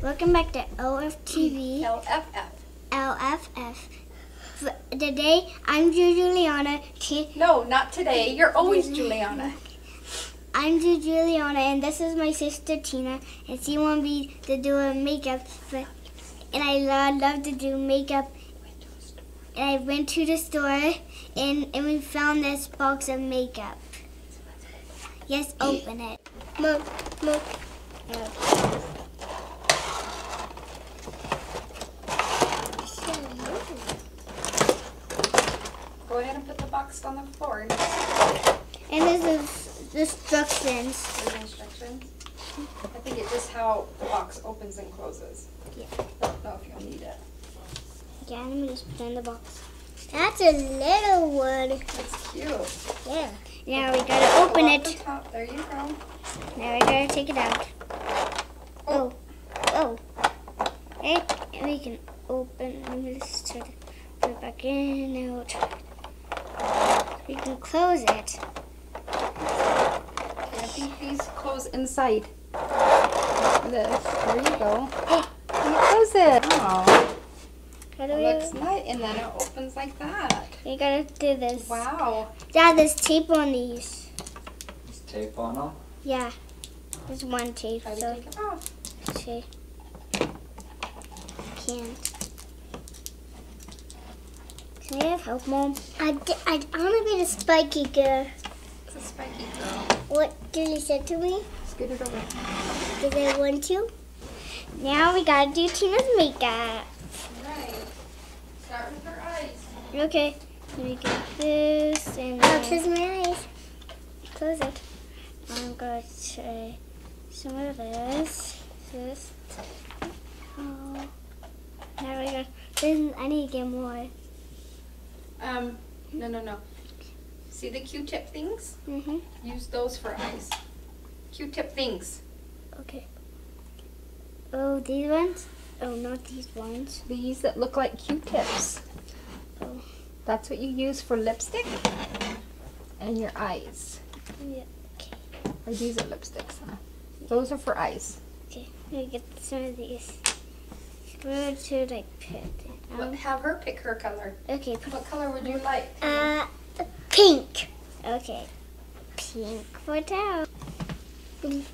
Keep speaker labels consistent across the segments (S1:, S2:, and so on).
S1: Welcome back to OFTV
S2: LFF.
S1: LFF. Today, I'm Ju Juliana.
S2: No, not today. You're always Juliana.
S1: I'm Ju Juliana, and this is my sister Tina. And she wanted me to do a makeup, but, and I love, love to do makeup. And I went to the store, and, and we found this box of makeup. Yes, open it. Mom, mom.
S2: Ahead and put the box on the floor.
S1: And this is the instructions.
S2: There's instructions. I think it's just how the box opens and closes.
S1: Yeah.
S2: I Don't know if you'll need it.
S1: Yeah, let me just put in the box. That's a little one.
S2: That's cute.
S1: Yeah. Now we gotta open
S2: off the
S1: it.
S2: top. There you go.
S1: Now we gotta take it out. Oh. Oh. oh. Hey, and we can open. Let me just try to put it back in. Out. We can close it.
S2: And I think these close inside. This. There you go.
S1: Hey,
S2: And you close it. Oh,
S1: how do
S2: it
S1: we?
S2: looks nice. And then it opens like that.
S1: You gotta do this.
S2: Wow.
S1: Dad, there's tape on these.
S3: There's tape on them.
S1: Yeah. There's one tape,
S2: Try to
S1: so
S2: take it off.
S1: see. Can't. Can I have help, Mom? I, d- I want to be the spiky girl.
S2: It's a spiky girl.
S1: What Julie said to me.
S2: Scoot it over.
S1: Did I want to? Now we gotta do Tina's makeup.
S2: Right. Start with her eyes.
S1: Okay. Let me get this and
S4: Oh,
S1: then
S4: close my eyes.
S1: close it. I'm gonna try some of this. This. Oh. Now we got. Then I need to get more.
S2: Um, no, no, no. See the Q-tip things?
S1: Mhm.
S2: Use those for eyes. Q-tip things.
S1: Okay. Oh, these ones? Oh, not these ones.
S2: These that look like Q-tips.
S1: Oh.
S2: That's what you use for lipstick and your eyes.
S1: Yeah. Okay.
S2: Or these are lipsticks, huh? Those are for eyes.
S1: Okay. Let me get some of these. Where to like put it? Um,
S2: have her pick her color.
S1: okay.
S2: What color would you like?
S1: uh, pink. Okay. Pink for down.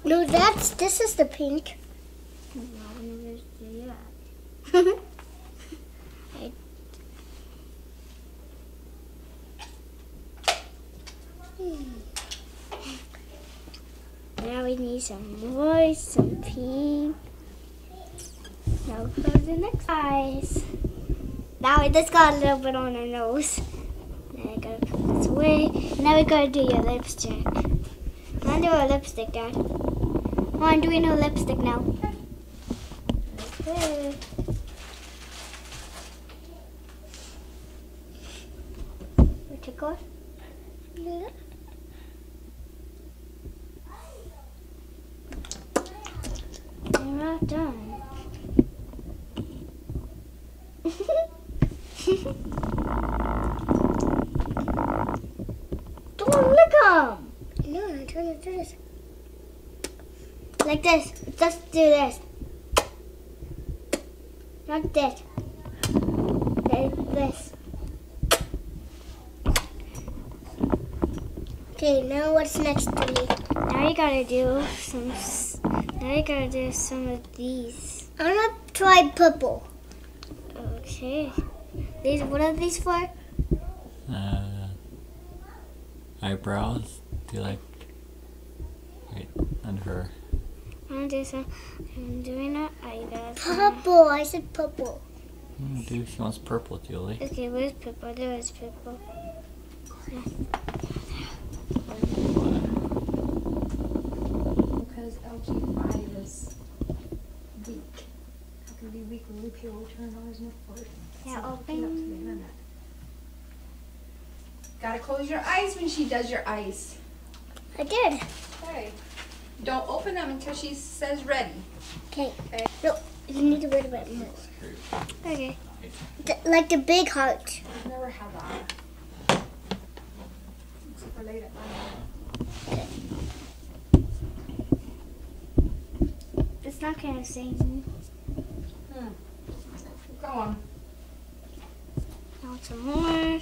S4: No, that's this is the pink.
S1: I, now we need some more, some pink. Now close the next eyes. Now we just got a little bit on our nose. Now I gotta put this away. Now we gotta do your lipstick. I'm do a lipstick, Dad. Come on, doing a lipstick now. Okay. We take off.
S4: Yeah.
S1: We're not done. Don't.
S4: No, I'm trying to do this.
S1: Like this. Just do this. Not this. Like this.
S4: Okay, now what's next to me?
S1: Now you gotta do some. Now you gotta do some of these.
S4: I'm gonna try purple.
S1: Okay. These. What are these for?
S3: Uh, eyebrows. Do you like right under her?
S1: I'm gonna some. I'm doing it. I got. some-
S4: Purple. I said purple.
S3: Mm, dude, she wants purple, Julie.
S1: Okay, where's purple? There is purple.
S2: Because LG5 is weak. How can be weak when we pay over two hundred dollars more for it?
S1: Yeah,
S2: So up to the
S1: open.
S2: Internet. Gotta close your eyes when she does your eyes.
S4: I did.
S2: Okay. Don't open them until she says ready.
S4: Okay.
S2: Okay.
S4: No, you need to wait a bit more.
S1: Okay.
S4: Th- like the big heart.
S2: I've never had that. Super late at night.
S1: It's not kind of same.
S2: Go on.
S1: Now some more.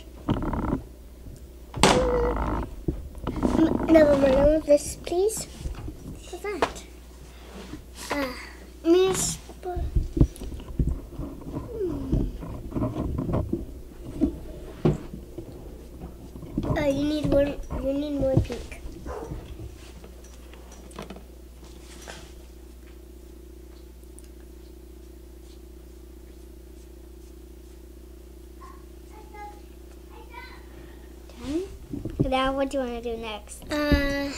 S4: Never mind this, please. That? Ah, Miss. Bo- Hmm. Oh, you need one. You need more pink.
S1: Done. Now, what do you want to do next?
S4: Uh,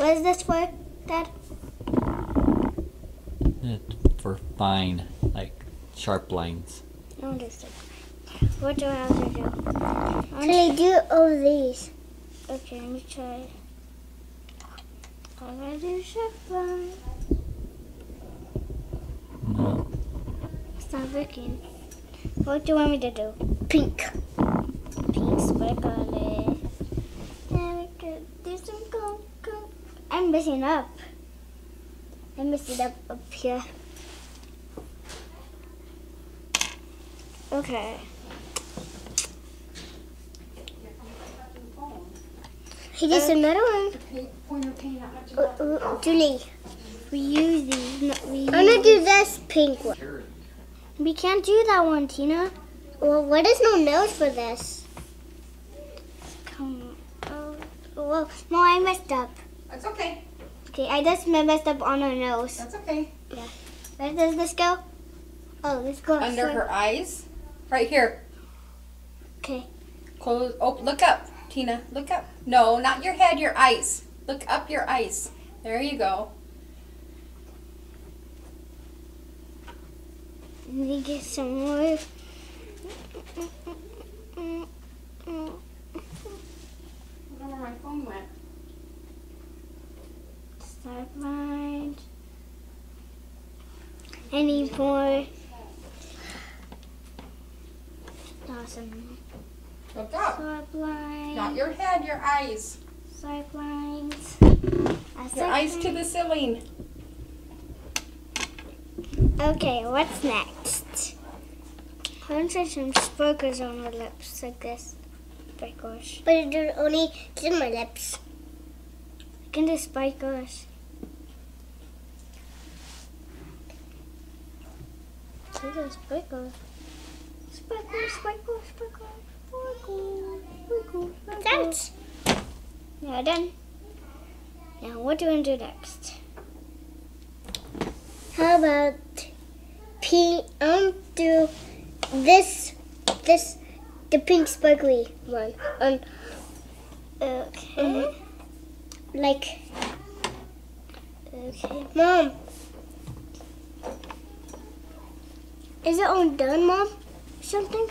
S1: What is this for, Dad?
S3: It, for fine, like sharp lines.
S1: I understand. What do I have to do?
S4: can I do all these?
S1: Okay, let me try. I'm gonna do sharp lines.
S3: No.
S1: It's not working. What do you want me to do?
S4: Pink.
S1: Pink sparkle. Then we could do some gold, gold. I'm messing up. I'm messing up up here. Okay.
S4: Hey, there's another one.
S2: Point your cane out. not to
S4: Uh, uh, Julie,
S1: We use these. No, we,
S4: I'm gonna do this pink one.
S1: we can't do that one, Tina.
S4: Well, what is no nose for this?
S1: Come. Oh, well, no, I messed up.
S2: That's okay.
S1: Okay, I just messed up on her nose.
S2: That's okay. Yeah.
S1: Where does this go? Oh, this goes
S2: Under her eyes. Right here.
S1: Okay.
S2: Close. Oh, look up, Tina. Look up. No, not your head. Your eyes. Look up your eyes. There you go.
S1: Let me get some more.
S2: I don't know phone went.
S1: Sideline. I need more. Awesome.
S2: Look up.
S1: Sideline.
S2: Not your head. Your eyes.
S1: Sidelines.
S2: Your eyes to the ceiling.
S1: Okay, what's next? I'm try some sparkles on her lips, like this. Sparkles.
S4: But it only to my lips.
S1: I can do sparkles. See those sparkles. Sparkles, sparkles, sparkles, sparkles, sparkles.
S4: That's
S1: Now done. Now what do we do next?
S4: how about pink? Um, do this, this, the pink sparkly one. Um,
S1: Okay.
S4: like,
S1: Okay.
S4: mom. Is it all done, mom? Something?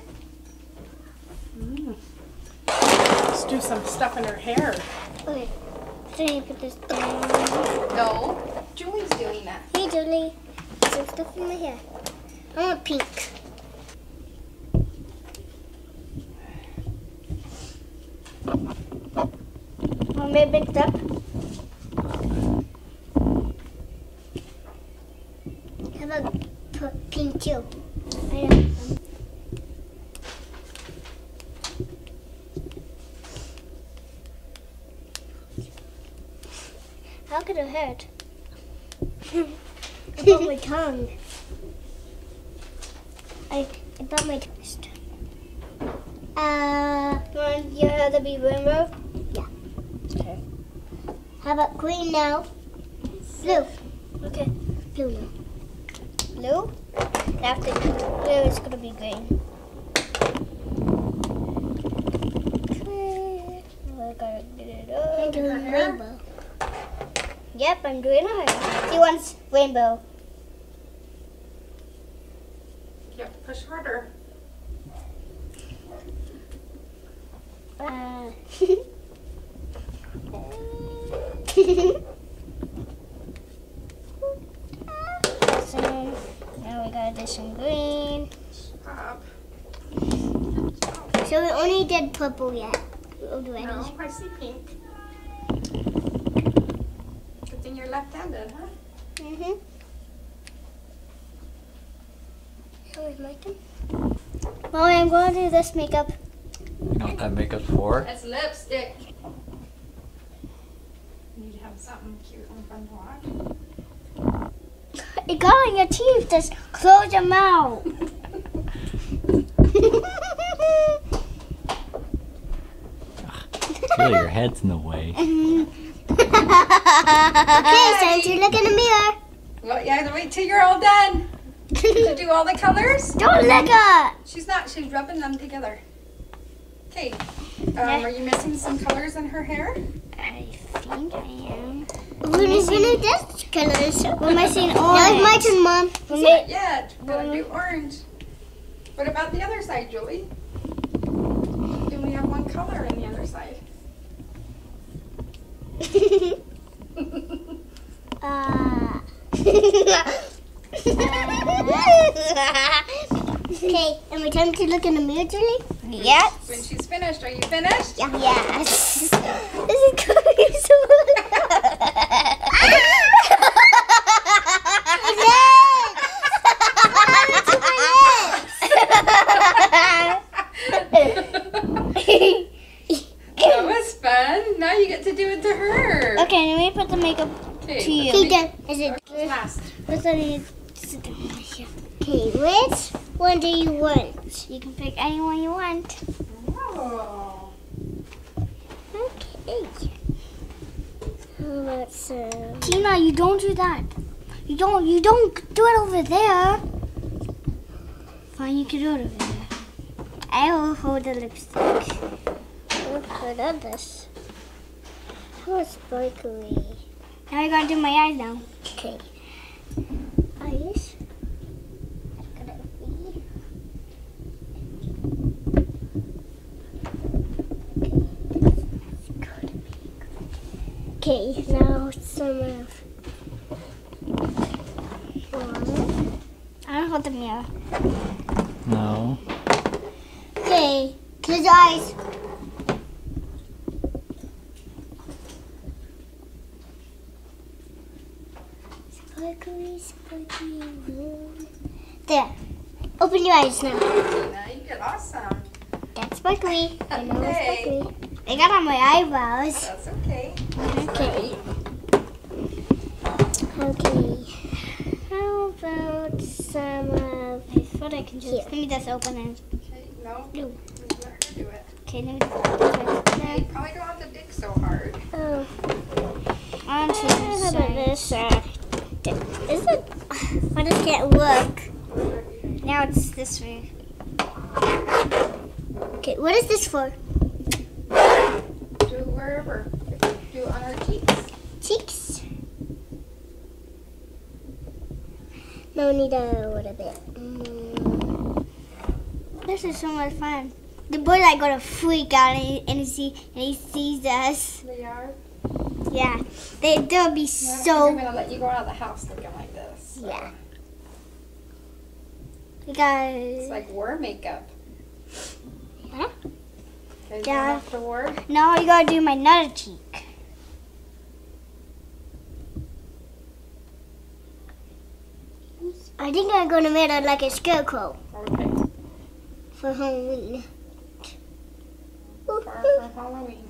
S2: Let's do some stuff in her hair.
S1: Okay. So you put this down.
S2: No, Julie's doing that.
S4: Hey, Julie. Some stuff in my hair. I want pink.
S1: Me to mix up?
S4: How about pink too?
S1: I know.
S4: How could it hurt? I got my tongue. I, I got my toast. Uh,
S1: You want your hair to be rainbow?
S4: How about green now? Blue.
S1: Okay.
S4: Blue now.
S1: Blue? After blue is gonna be green. Okay. I gotta get it
S4: I'm
S1: up.
S4: doing rainbow.
S1: Yep, I'm doing it. She wants rainbow.
S2: Yep, push harder.
S1: Uh, so now we gotta do some green.
S2: Stop.
S4: so we only did purple yet. Already.
S2: No, I see pink. It's thing you're left-handed, huh?
S4: Mm-hmm. Where's my turn?
S1: Well, I'm going to do this makeup.
S3: You know what that makeup's for?
S2: It's lipstick. You have something cute on front watch.
S1: It got on your teeth. Just close your mouth.
S3: Really, your head's in the way.
S4: Okay, it's time to look in the mirror.
S2: Well, you have to wait till you're all done to do all the colors.
S1: Don't lick it.
S2: She's not. She's rubbing them together. Okay. Um, are you missing some colors in her hair?
S1: I think I am.
S4: When is when is this colors?
S1: We're missing orange.
S4: Now
S1: orange.
S4: it's my turn, Mom.
S1: We're mi-
S2: Not yet. We're gonna do orange. What about the other side, Julie? Do we have one color in the other side?
S4: Uh. okay, and we time to look in the mirror, Julie?
S1: Yes.
S2: When she's finished, are you finished?
S4: Yes. this is going so
S2: that was fun. Now you get to do it to her.
S1: Okay, let me put the makeup
S2: Okay.
S1: to you.
S4: Okay, then, is it
S2: Last.
S1: What's I to sit down
S4: okay? Which one do you want?
S1: You can pick any one you want.
S2: Oh.
S4: Okay. About some?
S1: Uh, Tina, you don't do that. You don't. You don't do it over there. Fine, you can do it over there. I will hold the lipstick.
S4: What about this? Oh, How sparkly?
S1: Now I gotta do my eyes now.
S4: Okay. Eyes. Gonna be. Okay, now some of one.
S1: I don't hold the mirror.
S3: No.
S4: Okay, close your eyes. Sparkly, sparkly, room. There. Open your eyes now.
S2: Now you did awesome.
S4: That's sparkly. I know it's
S2: Okay.
S4: sparkly.
S1: I got on my eyebrows.
S2: That's okay.
S4: Okay. Okay. How about some of
S1: I thought I can just.
S4: Here.
S1: Let me just open it.
S2: Okay. No.
S4: No.
S2: Let her do it.
S1: Okay, let me just open
S2: You probably don't have to dig so hard.
S4: oh,
S1: On to
S4: how about this? Uh, is it? I just can't look.
S1: Now it's this way.
S4: Okay, what is this for?
S2: Do wherever. Do it on her cheeks.
S4: Cheeks. No, we need a little bit. Mm.
S1: This is so much fun. The boys are gonna freak out and he, and he see and he sees us.
S2: They are.
S1: Yeah, they they'll be so I'm
S2: gonna let you go out of the house looking like this. so.
S4: Yeah.
S1: We
S2: It's
S1: got
S2: like war makeup. Okay,
S1: Yeah.
S2: war.
S1: now you gotta do my another cheek.
S4: I think I'm gonna make it like a scarecrow
S2: Okay.
S4: for Halloween.
S2: For, for Halloween.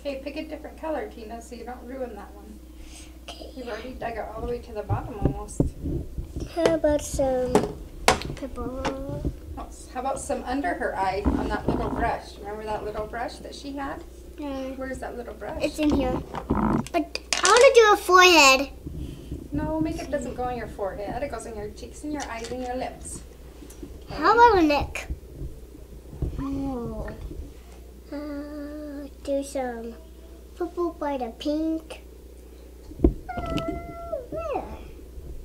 S2: Okay, pick a different color, Tina, so you don't ruin that one.
S4: Okay.
S2: You've already dug it all the way to the bottom almost.
S4: How about some purple?
S2: How about some under her eye on that little brush? Remember that little brush that she had?
S1: Uh,
S2: Where's that little brush?
S1: it's in here.
S4: But I want to do a forehead.
S2: no, makeup doesn't go on your forehead. It goes on your cheeks and your eyes and your lips. Okay.
S4: How about a neck?
S1: Oh.
S4: Uh, do some purple by the pink. Uh, there.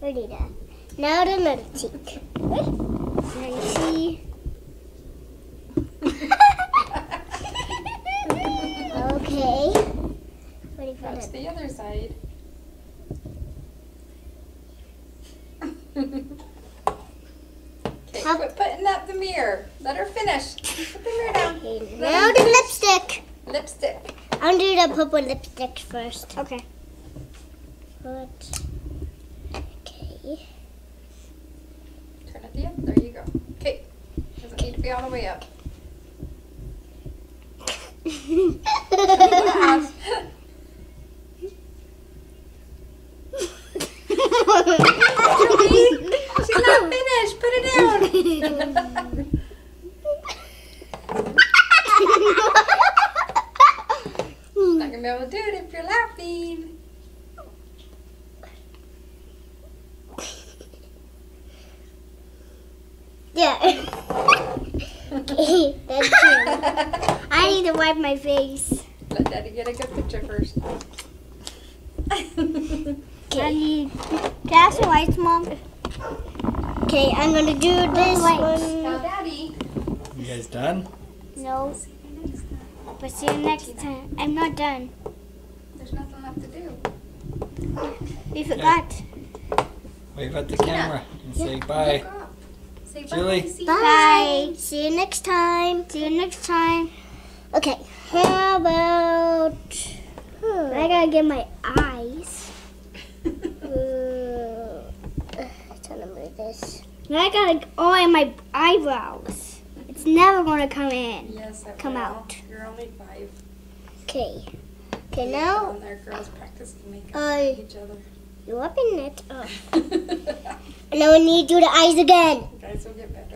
S4: Already done. Now the another cheek.
S1: Now you see.
S4: Okay. Ready for
S2: That's
S4: that?
S2: the other side. okay,
S4: How-
S2: quit putting up the mirror. Let her finish. Put the mirror down.
S4: Okay, now the lipstick.
S2: Lipstick.
S4: I'm gonna do the purple lipstick first.
S1: Okay.
S4: But okay.
S2: Turn it the up. There you go. Okay. Be all the way up. She's not finished. Put it down. not gonna be able to do it if you're laughing.
S4: yeah. okay, that's it.
S1: I need to wipe my face.
S2: Let Daddy get a good picture first.
S1: I need. That's white, mom.
S4: Okay, I'm gonna do this
S1: Wait.
S4: one.
S2: now, Daddy.
S3: You guys done?
S1: No. But see you next time. I'm not done.
S2: There's nothing left to do.
S1: We forgot.
S3: Wave at the camera and say bye.
S2: Say bye.
S3: Julie.
S2: See you.
S4: Bye. See you next time.
S1: See you next time.
S4: Okay, how about?
S1: Hmm, I gotta get my eyes.
S4: Uh, trying to move this.
S1: I gotta oh and my eyebrows. It's never gonna come in.
S2: Yes,
S1: Come
S2: will.
S1: out.
S2: You're only five.
S4: Okay. Okay, now
S2: down there, girls practicing makeup with each other.
S4: you open it up. And now we need to do the eyes again.
S2: Guys will get better.